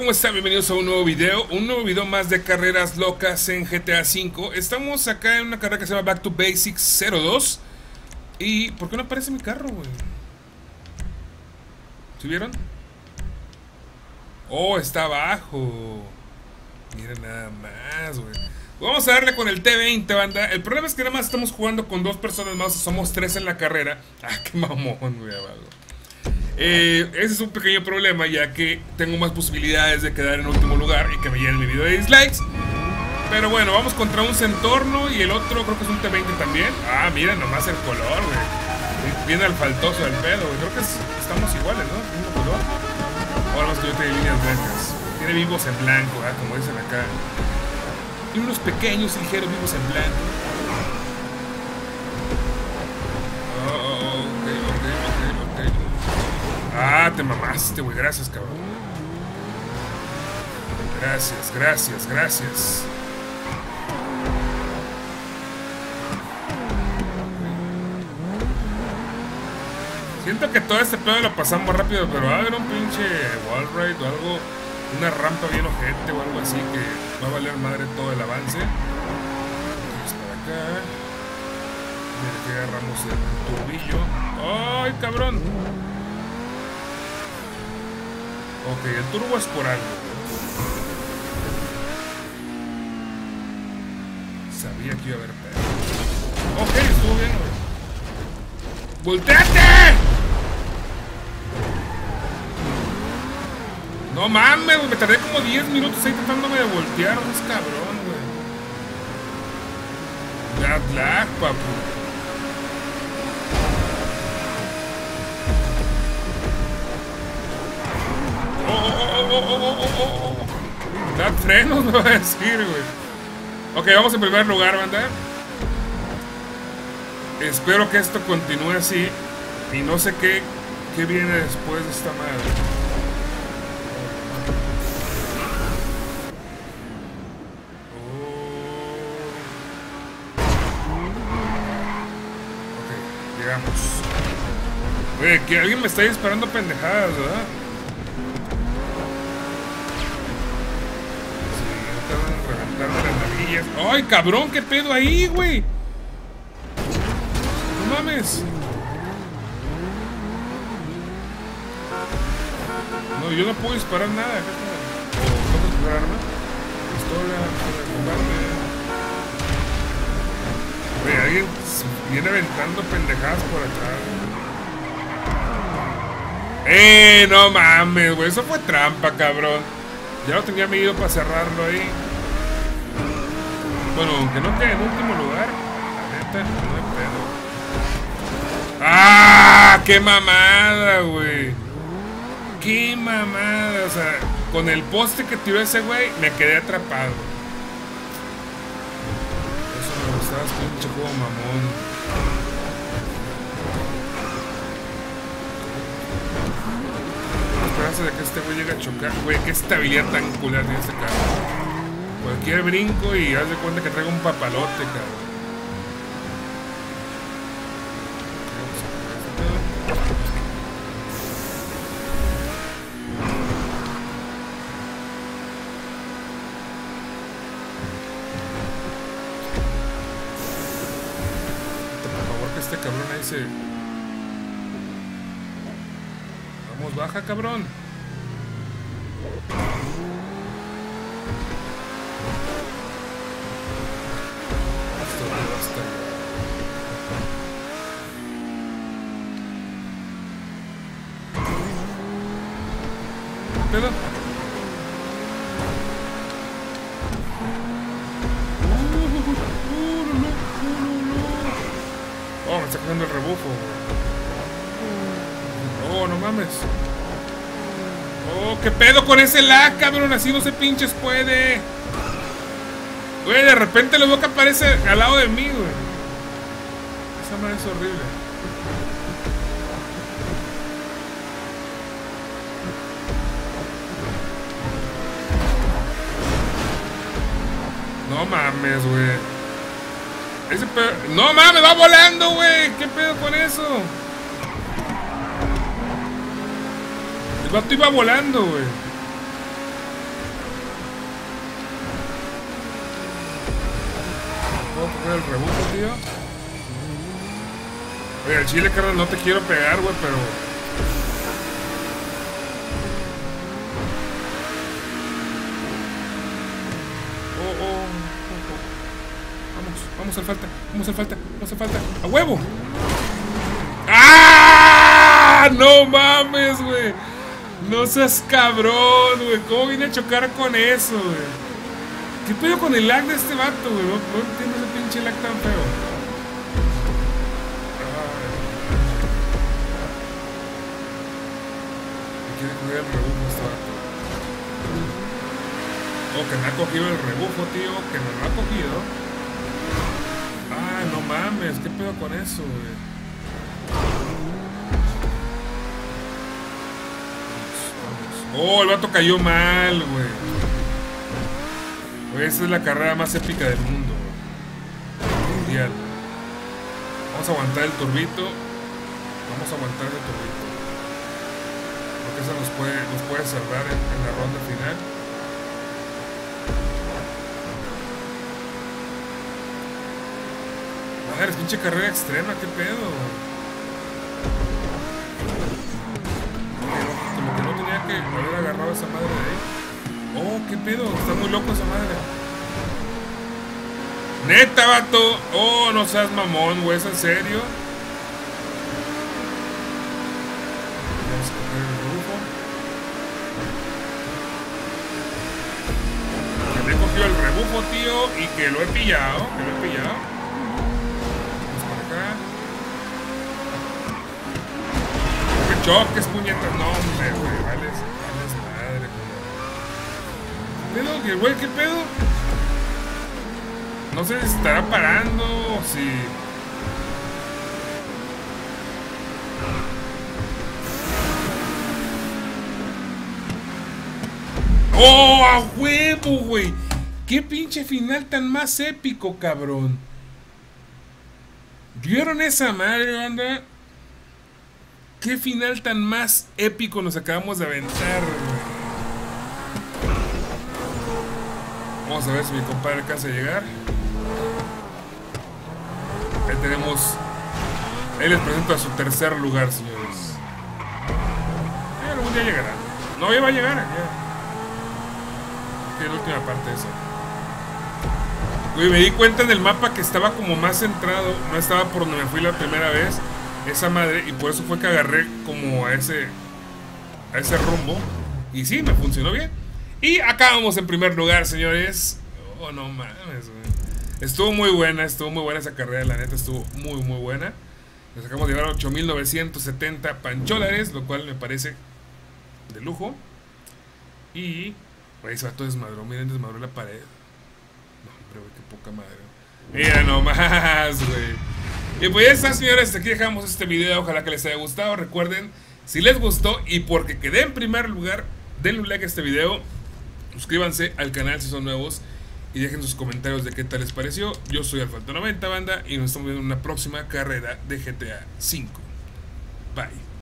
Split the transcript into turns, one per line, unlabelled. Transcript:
¿Cómo están? Bienvenidos a un nuevo video, un nuevo video más de carreras locas en GTA V. Estamos acá en una carrera que se llama Back to Basics 02. ¿Y por qué no aparece mi carro, güey? ¿Sí vieron? Oh, está abajo. Miren nada más, güey. Vamos a darle con el T20, banda. El problema es que nada más estamos jugando con dos personas más. Somos tres en la carrera. Ah, qué mamón, güey, abajo. Eh, ese es un pequeño problema ya que tengo más posibilidades de quedar en último lugar y que me llenen mi video de dislikes. Pero bueno, vamos contra un Centorno y el otro creo que es un T20 también. Ah, mira nomás el color, güey. Viene al faltoso del pedo, güey. Creo que estamos iguales, ¿no? Mismo color. Ahora más que yo tiene líneas blancas. Tiene vivos en blanco, ¿ah? como dicen acá. Y unos pequeños, ligeros vivos en blanco. Te mamaste, güey. Gracias, cabrón. Gracias, gracias, gracias. Siento que todo este pedo lo pasamos rápido, pero va a haber un pinche wall o algo, una rampa bien ojete o algo así que va a valer madre todo el avance. Vamos para acá. Mira que agarramos el turbillo. ¡Ay, cabrón! Ok, el turbo es por algo. Sabía que iba a haber pedo. Ok, estuvo bien, güey. ¡Volteate! No mames, güey. Me tardé como 10 minutos ahí tratándome de voltear. No es cabrón, güey. Bad lag, papu. Da frenos, me va a decir, güey. Ok, vamos en primer lugar, banda. Espero que esto continúe así. Y no sé qué, qué viene después de esta madre. Llegamos. Oye, que alguien me está disparando pendejadas, ¿verdad? ¡Ay, cabrón! ¿Qué pedo ahí, güey? No mames. No, yo no puedo disparar nada. ¿Qué ¿Cómo disparar arma? Pistola. Güey, alguien viene aventando pendejadas por atrás. ¡Eh! No mames, güey. Eso fue trampa, cabrón. Ya lo tenía medido para cerrarlo ahí. Bueno, aunque no quede en último lugar, la neta, no hay pedo. ¡Ah! ¡Qué mamada, güey! ¡Qué mamada! O sea, con el poste que tiró ese güey, me quedé atrapado. Eso me gustaba, es pinche juego mamón. de que este güey llegue a chocar. Güey, qué estabilidad tan culera tiene este carro. Cualquier brinco y haz de cuenta que traigo un papalote, cabrón. Este. Vamos, baja, cabrón. Oh, me está el rebufo. Oh, no mames. Oh, qué pedo con ese lag, cabrón. Así no se pinches puede. Güey, de repente veo que aparece al lado de mí, güey. Esa madre es horrible. No mames, güey. Ese pedo... No mames, va volando, güey. ¿Qué pedo con eso? El vato iba volando, güey. Coger el rebufo, tío. Oye, al chile, carnal, no te quiero pegar, güey, pero... Oh, oh, oh, oh. Vamos, vamos al falta, vamos al falta, vamos al falta. ¡A huevo! ¡Ah! ¡No mames, güey! No seas cabrón, güey. ¿Cómo vine a chocar con eso, güey? ¿Qué pedo con el lag de este vato, güey? No, no pinche tan feo. Me quiere coger el rebufo este vato. Oh, que me ha cogido el rebufo, tío. Que me lo ha cogido. Ah, no mames. ¿Qué pedo con eso, güey? Oh, el vato cayó mal, güey. Güey, esa es la carrera más épica del mundo. Vamos a aguantar el turbito. Vamos a aguantar el turbito. Porque eso nos puede, nos puede salvar en, la ronda final. Madre, es pinche carrera extrema, qué pedo. Que no tenía que haber agarrado a esa madre de ahí. Oh, qué pedo, está muy loco esa madre. Neta, vato. Oh, no seas mamón, güey, ¿es en serio? Que me he cogido el rebufo, tío, y que lo he pillado, que lo he pillado. Vamos por acá. Que choques, puñetas. No, hombre, güey, vales, vales madre, güey. ¿Qué pedo? ¿Qué? ¿Qué pedo? No si estará parando o si... ¡Oh, a huevo, güey! ¡Qué pinche final tan más épico, cabrón! ¿Vieron esa madre, banda? ¿Qué final tan más épico nos acabamos de aventar, güey? Vamos a ver si mi compadre alcanza a llegar. Ahí tenemos. Ahí les presento a su tercer lugar, señores. Eh, algún día llegará. No, ya va a llegar. Ya. Es la última parte de eso. Uy, me di cuenta en el mapa que estaba como más centrado. No estaba por donde me fui la primera vez. Esa madre. Y por eso fue que agarré como a ese. A ese rumbo. Y sí, me funcionó bien. Y acabamos en primer lugar, señores. Oh, no mames, güey. Estuvo muy buena, estuvo muy buena esa carrera, la neta estuvo muy, muy buena. Nos acabamos de llevar 8.970 pancholares, lo cual me parece de lujo. Y ahí se va todo desmadró, miren, desmadró la pared. No, hombre, güey, qué poca madre. Mira nomás, güey. Y pues ya está, señores, hasta aquí dejamos este video. Ojalá que les haya gustado. Recuerden, si les gustó y porque quedé en primer lugar, denle un like a este video. Suscríbanse al canal si son nuevos y dejen sus comentarios de qué tal les pareció. Yo soy Alfalto90 Banda y nos estamos viendo en una próxima carrera de GTA V. Bye.